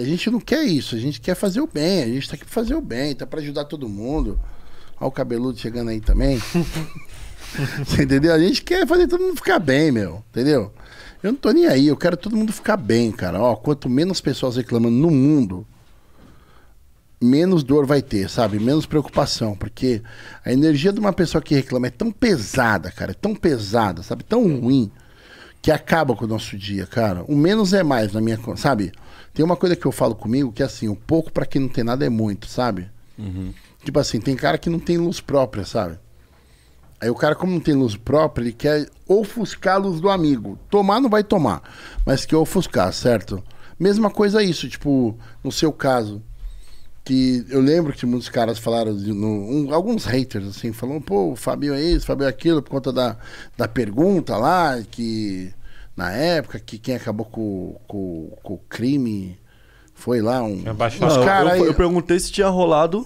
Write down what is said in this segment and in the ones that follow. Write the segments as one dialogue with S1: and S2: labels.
S1: E a gente não quer isso, a gente quer fazer o bem, a gente tá aqui pra fazer o bem, tá pra ajudar todo mundo. Olha o cabeludo chegando aí também. Você entendeu? A gente quer fazer todo mundo ficar bem, meu. Entendeu? Eu não tô nem aí, eu quero todo mundo ficar bem, cara. Ó, quanto menos pessoas reclamando no mundo, menos dor vai ter, sabe? Menos preocupação. Porque a energia de uma pessoa que reclama é tão pesada, cara. É tão pesada, sabe? Tão ruim. Que acaba com o nosso dia, cara. O menos é mais na minha. Sabe? Tem uma coisa que eu falo comigo que é assim: o pouco para quem não tem nada é muito, sabe?
S2: Uhum.
S1: Tipo assim, tem cara que não tem luz própria, sabe? Aí o cara, como não tem luz própria, ele quer ofuscar a luz do amigo. Tomar não vai tomar, mas quer ofuscar, certo? Mesma coisa isso, tipo, no seu caso. Que eu lembro que muitos caras falaram, de, no, um, alguns haters, assim, falando, pô, o Fabio é isso, o Fabio é aquilo, por conta da, da pergunta lá, que na época, que quem acabou com, com, com o crime foi lá um.
S2: Não,
S1: cara
S2: eu,
S1: aí-
S2: eu perguntei se tinha rolado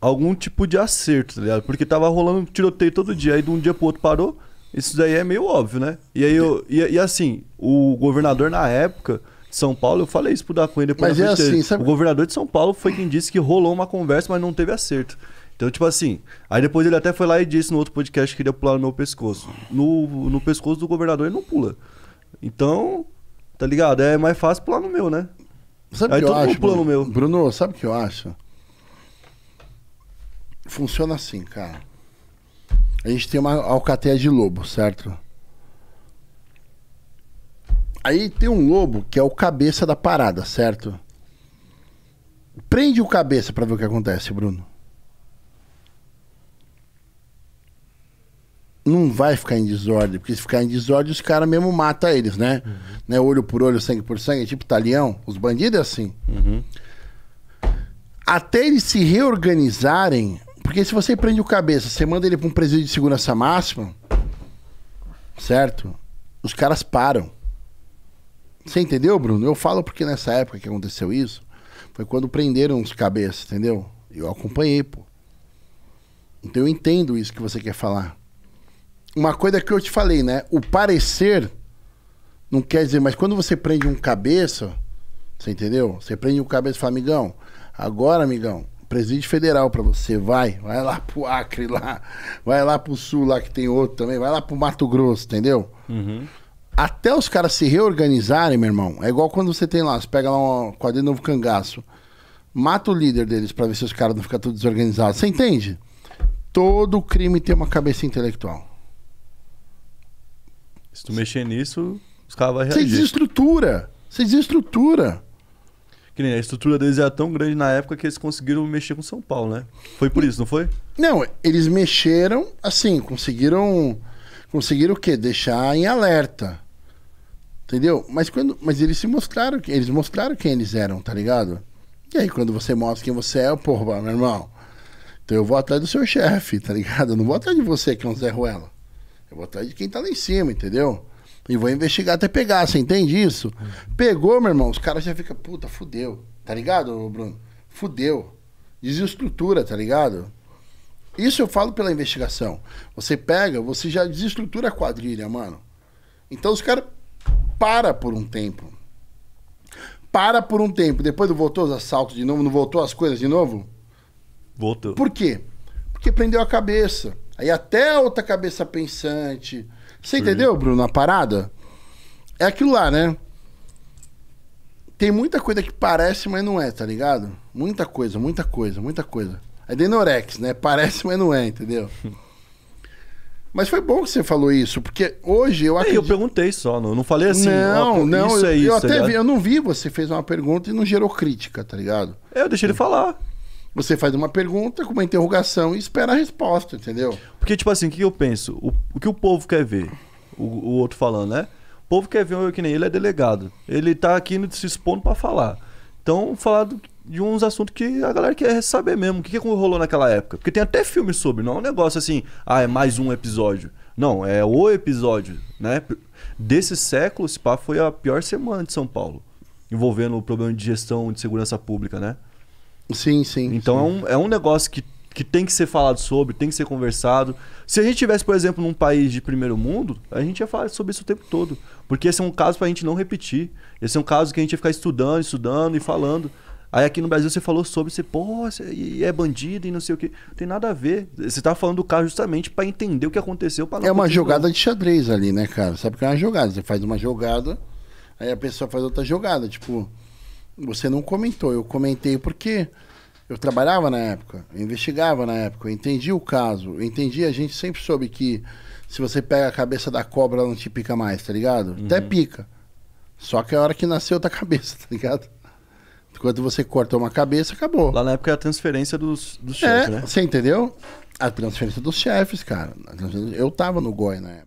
S2: algum tipo de acerto, tá ligado? Porque tava rolando tiroteio todo dia, aí de um dia pro outro parou. Isso daí é meio óbvio, né? E aí eu. E, e assim, o governador na época São Paulo, eu falei isso pro da Cunha depois
S1: Mas é assim, sabe-
S2: O governador de São Paulo foi quem disse que rolou uma conversa, mas não teve acerto. Então, tipo assim, aí depois ele até foi lá e disse no outro podcast que queria pular no meu pescoço. No, no pescoço do governador ele não pula. Então, tá ligado? É mais fácil pular no meu, né?
S1: Sabe
S2: Aí
S1: que eu
S2: todo mundo
S1: acho?
S2: pula no meu.
S1: Bruno, sabe o que eu acho? Funciona assim, cara. A gente tem uma alcateia de lobo, certo? Aí tem um lobo que é o cabeça da parada, certo? Prende o cabeça pra ver o que acontece, Bruno. Não vai ficar em desordem, porque se ficar em desordem, os caras mesmo matam eles, né? né? Olho por olho, sangue por sangue, tipo talião. Os bandidos é assim. Até eles se reorganizarem, porque se você prende o cabeça, você manda ele pra um presídio de segurança máxima, certo? Os caras param. Você entendeu, Bruno? Eu falo porque nessa época que aconteceu isso, foi quando prenderam os cabeças, entendeu? Eu acompanhei, pô. Então eu entendo isso que você quer falar. Uma coisa que eu te falei, né? O parecer não quer dizer, mas quando você prende um cabeça, você entendeu? Você prende um cabeça e fala, amigão, agora, amigão, presídio federal pra você, vai, vai lá pro Acre lá, vai lá pro sul lá que tem outro também, vai lá pro Mato Grosso, entendeu? Até os caras se reorganizarem, meu irmão, é igual quando você tem lá, você pega lá um quadrinho novo cangaço, mata o líder deles pra ver se os caras não ficam tudo desorganizados. Você entende? Todo crime tem uma cabeça intelectual.
S2: Se tu mexer nisso, os caras vão
S1: Você
S2: reagir.
S1: desestrutura. Você desestrutura.
S2: Que nem a estrutura deles era tão grande na época que eles conseguiram mexer com São Paulo, né? Foi por isso, não foi?
S1: Não, eles mexeram, assim, conseguiram. Conseguiram o quê? Deixar em alerta. Entendeu? Mas quando. Mas eles se mostraram. Eles mostraram quem eles eram, tá ligado? E aí, quando você mostra quem você é, porra, meu irmão. Então eu vou atrás do seu chefe, tá ligado? Eu não vou atrás de você, que é um Zé Ruela. Eu vou atrás de quem tá lá em cima, entendeu? E vou investigar até pegar, você entende isso? Pegou, meu irmão, os caras já ficam, puta, fudeu. Tá ligado, Bruno? Fudeu. Desestrutura, tá ligado? Isso eu falo pela investigação. Você pega, você já desestrutura a quadrilha, mano. Então os caras para por um tempo. Para por um tempo. Depois não voltou os assaltos de novo, não voltou as coisas de novo?
S2: Voltou.
S1: Por quê? Porque prendeu a cabeça. Aí até outra cabeça pensante. Você entendeu, Bruno, a parada? É aquilo lá, né? Tem muita coisa que parece, mas não é, tá ligado? Muita coisa, muita coisa, muita coisa. É Denorex, né? Parece, mas não é, entendeu? Mas foi bom que você falou isso, porque hoje eu
S2: É,
S1: acredito...
S2: eu perguntei só, não, eu não falei assim.
S1: não,
S2: ó,
S1: não,
S2: Isso
S1: eu,
S2: é isso.
S1: eu
S2: tá
S1: até
S2: ligado?
S1: vi, eu não vi, você fez uma pergunta e não gerou crítica, tá ligado?
S2: É, eu deixei ele falar.
S1: Você faz uma pergunta com uma interrogação e espera a resposta, entendeu?
S2: Porque, tipo assim, o que eu penso? O, o que o povo quer ver? O, o outro falando, né? O povo quer ver que nem ele é delegado. Ele tá aqui se expondo pra falar. Então, falar do- de uns assuntos que a galera quer saber mesmo. O que, que rolou naquela época? Porque tem até filme sobre, não é um negócio assim, ah, é mais um episódio. Não, é o episódio, né? Desse século, esse pá foi a pior semana de São Paulo. Envolvendo o problema de gestão de segurança pública, né?
S1: Sim, sim.
S2: Então
S1: sim.
S2: é um, é um negócio que, que tem que ser falado sobre, tem que ser conversado. Se a gente tivesse, por exemplo, num país de primeiro mundo, a gente ia falar sobre isso o tempo todo. Porque esse é um caso pra gente não repetir. Esse é um caso que a gente ia ficar estudando, estudando e falando. Aí aqui no Brasil você falou sobre, você, pô, você e é bandido e não sei o que. Tem nada a ver. Você tá falando do caso justamente pra entender o que aconteceu. Pra não
S1: É uma jogada de xadrez ali, né, cara? Sabe que é uma jogada? Você faz uma jogada, aí a pessoa faz outra jogada. Tipo, você não comentou, eu comentei porque eu trabalhava na época, eu investigava na época, eu entendi o caso, eu entendi, a gente sempre soube que se você pega a cabeça da cobra, ela não te pica mais, tá ligado? Até pica. Só que é a hora que nasceu outra cabeça, tá ligado? Quando você corta uma cabeça, acabou.
S2: Lá na época é a transferência dos, dos
S1: É,
S2: chefes, né?
S1: você entendeu? A transferência dos chefes, cara. Eu tava no Goi na época.